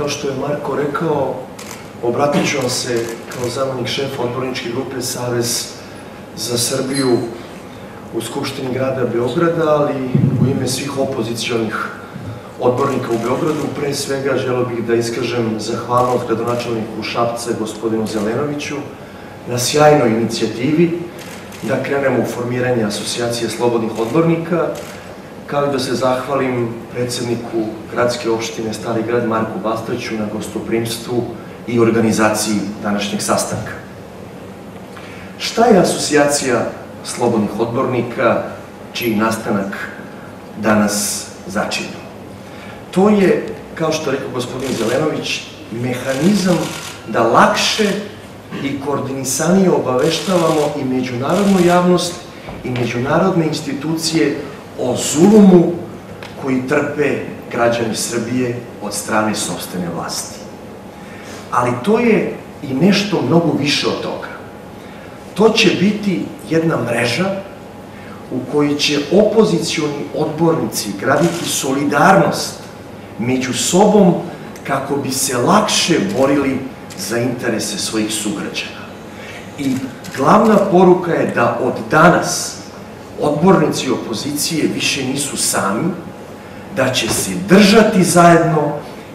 Kao što je Marko rekao, obratit ću vam se kao zamenik šefa odborničke grupe Savez za Srbiju u Skupštini grada Beograda, ali u ime svih opozicijalnih odbornika u Beogradu, pre svega želo bih da iskažem zahvalnost gradonačelniku Šapce, gospodinu Zelenoviću, na sjajnoj inicijativi da krenemo u formiranje asocijacije slobodnih odbornika, kao i da se zahvalim predsedniku gradske opštine Stari grad Marku Bastaću na gostoprimstvu i organizaciji današnjeg sastanka. Šta je asocijacija slobodnih odbornika, čiji nastanak danas začinimo? To je, kao što rekao gospodin Zelenović, mehanizam da lakše i koordinisanije obaveštavamo i međunarodnu javnost i međunarodne institucije o zulumu koji trpe građani Srbije od strane sobstvene vlasti. Ali to je i nešto mnogo više od toga. To će biti jedna mreža u kojoj će opozicioni odbornici graditi solidarnost među sobom kako bi se lakše borili za interese svojih sugrađana. I glavna poruka je da od danas odbornici opozicije više nisu sami, da će se držati zajedno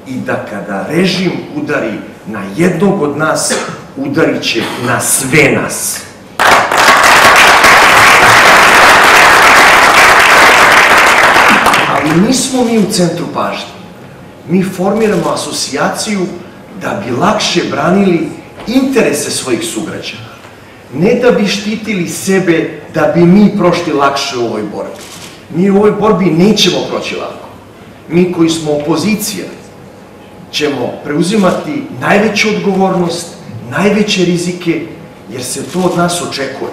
i da kada režim udari na jednog od nas, udarit će na sve nas. Ali nismo mi u centru pažnje. Mi formiramo asocijaciju da bi lakše branili interese svojih sugrađana. Ne da bi štitili sebe, da bi mi prošli lakše u ovoj borbi. Mi u ovoj borbi nećemo proći lako. Mi koji smo opozicija ćemo preuzimati najveću odgovornost, najveće rizike, jer se to od nas očekuje.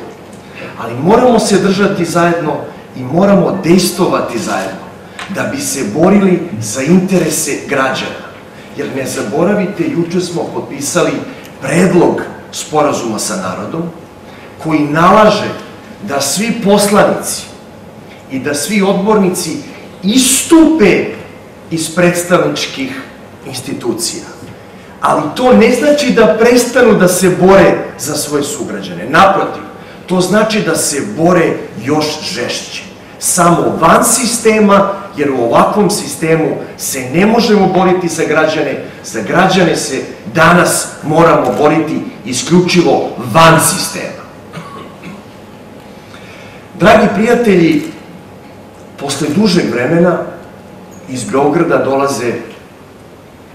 Ali moramo se držati zajedno i moramo dejstovati zajedno da bi se borili za interese građana. Jer ne zaboravite, juče smo potpisali predlog sporazuma sa narodom, koji nalaže da svi poslanici i da svi odbornici istupe iz predstavničkih institucija. Ali to ne znači da prestanu da se bore za svoje sugrađane. Naprotiv, to znači da se bore još žešće. Samo van sistema jer u ovakvom sistemu se ne možemo boriti za građane, za građane se danas moramo boriti isključivo van sistema. Dragi prijatelji, posle dužeg vremena iz Beograda dolaze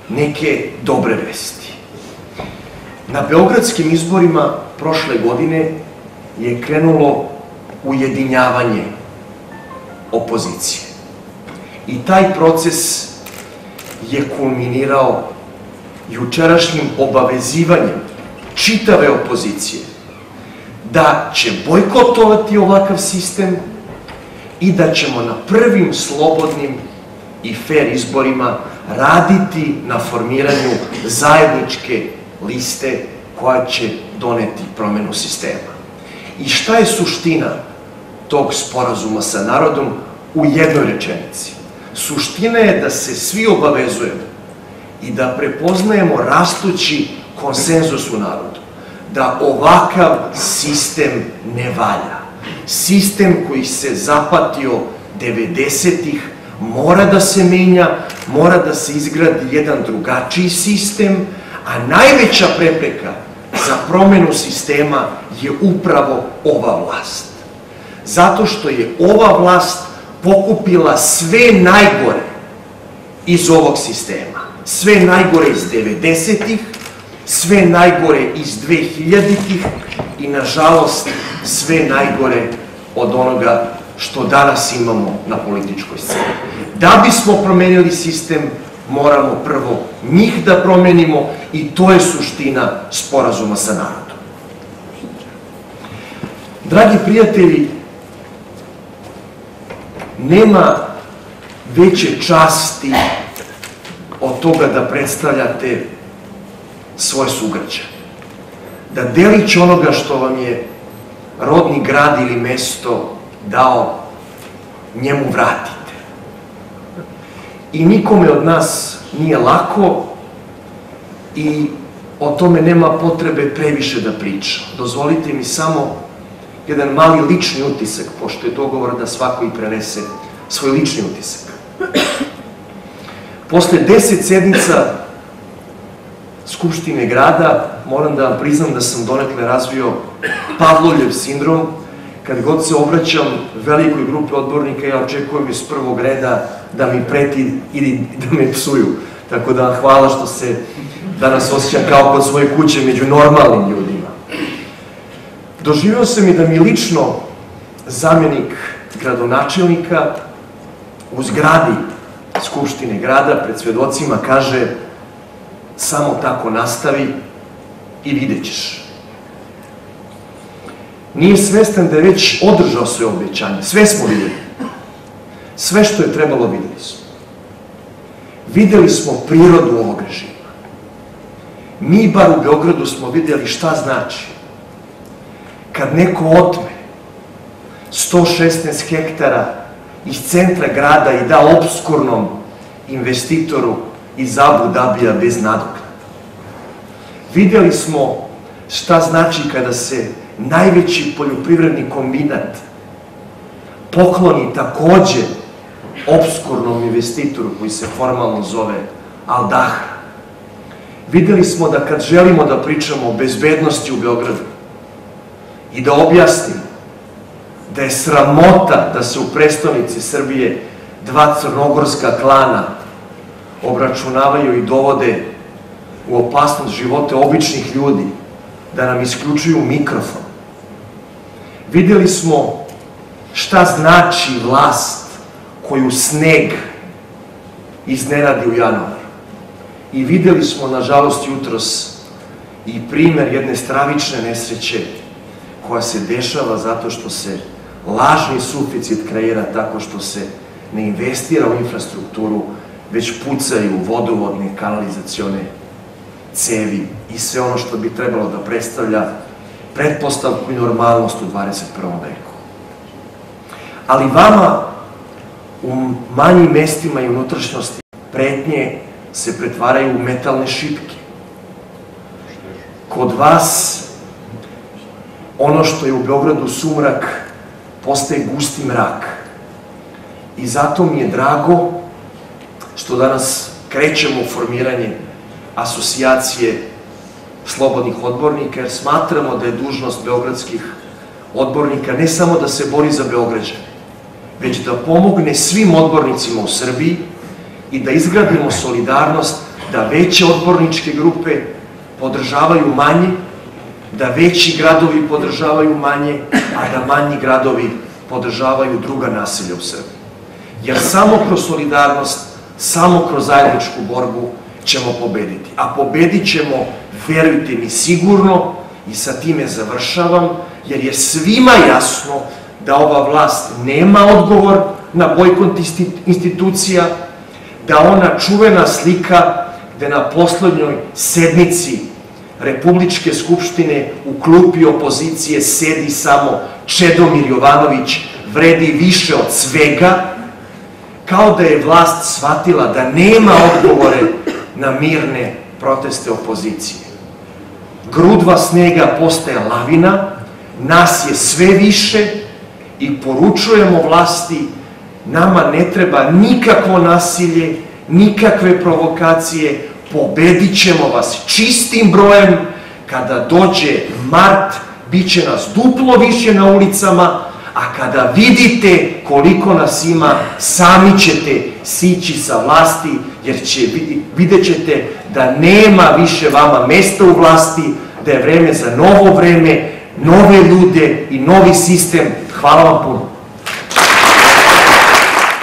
neke dobre vesti. Na beogradskim izborima prošle godine je krenulo ujedinjavanje opozicije. I taj proces je kulminirao jučerašnjim obavezivanjem čitave opozicije da će bojkotovati ovakav sistem i da ćemo na prvim slobodnim i fair izborima raditi na formiranju zajedničke liste koja će doneti promenu sistema. I šta je suština tog sporazuma sa narodom u jednoj rečenici? Suština je da se svi obavezujemo i da prepoznajemo rastući konsenzus u narodu, da ovakav sistem ne valja. Sistem koji se zapatio 90-ih mora da se menja, mora da se izgradi jedan drugačiji sistem, a najveća prepreka za promenu sistema je upravo ova vlast. Zato što je ova vlast pokupila sve najgore iz ovog sistema. Sve najgore iz 90-ih, sve najgore iz 2000-ih i, nažalost, sve najgore od onoga što danas imamo na političkoj sceni. Da bismo promenili sistem, moramo prvo njih da promenimo i to je suština sporazuma sa narodom. Dragi prijatelji, nema veće časti od toga da predstavljate svoje sugrađane. Da delić onoga što vam je rodni grad ili mesto dao, njemu vratite. I nikome od nas nije lako, i o tome nema potrebe previše da pričam. Dozvolite mi samo jedan mali lični utisak, pošto je dogovor da svako i prenese svoj lični utisak. Posle deset sednica Skupštine grada, moram da vam priznam da sam donekle razvio Pavlovljev sindrom, kad god se obraćam velikoj grupi odbornika, ja očekujem iz prvog reda da mi preti ili da me psuju. Tako da hvala što se danas osjećam kao kod svoje kuće među normalnim ljudima. Doživio sam i da mi lično zamjenik gradonačelnika u zgradi Skupštine grada pred svedocima kaže samo tako nastavi i vidjet ćeš. Nije svestan da je već održao sve obećanje. Sve smo videli. Sve što je trebalo videli smo. Videli smo prirodu ovog režima. Mi bar u Beogradu smo videli šta znači kad neko otme 116 hektara iz centra grada i da obskurnom investitoru iz Abu Dabija bez nadoknada. Videli smo šta znači kada se najveći poljoprivredni kombinat pokloni takođe obskurnom investitoru koji se formalno zove Al Dahra. Videli smo da kad želimo da pričamo o bezbednosti u Beogradu i da objasnimo da je sramota da se u prestonici Srbije dva crnogorska klana obračunavaju i dovode u opasnost živote običnih ljudi, da nam isključuju mikrofon. Videli smo šta znači vlast koju sneg iznenadi u januar. I videli smo, nažalost, jutros i primer jedne stravične nesreće koja se dešava zato što se lažni suficit kreira tako što se ne investira u infrastrukturu, već pucaju vodovodne, kanalizacione cevi i sve ono što bi trebalo da predstavlja pretpostavku i normalnost u 21. veku. Ali vama u manjim mestima i unutrašnjosti pretnje se pretvaraju u metalne šipke. Kod vas ono što je u Beogradu sumrak postaje gusti mrak. I zato mi je drago što danas krećemo u formiranje asocijacije slobodnih odbornika, jer smatramo da je dužnost beogradskih odbornika ne samo da se bori za Beograđane, već da pomogne svim odbornicima u Srbiji i da izgradimo solidarnost da veće odborničke grupe podržavaju manje, da veći gradovi podržavaju manje, a da manji gradovi podržavaju druga nasilja u Srbiji. Jer samo kroz solidarnost, samo kroz zajedničku borbu ćemo pobediti. A pobedit ćemo, verujte mi, sigurno, i sa time završavam, jer je svima jasno da ova vlast nema odgovor na bojkont institucija, da ona čuvena slika gde na poslednjoj sednici Republičke skupštine u klupi opozicije sedi samo Čedomir Jovanović, vredi više od svega, kao da je vlast shvatila da nema odgovore na mirne proteste opozicije. Grudva snega postaje lavina, nas je sve više i poručujemo vlasti nama ne treba nikakvo nasilje, nikakve provokacije, pobedit ćemo vas čistim brojem, kada dođe mart, bit će nas duplo više na ulicama, a kada vidite koliko nas ima, sami ćete sići sa vlasti, jer će, vidjet ćete da nema više vama mesta u vlasti, da je vreme za novo vreme, nove ljude i novi sistem. Hvala vam puno.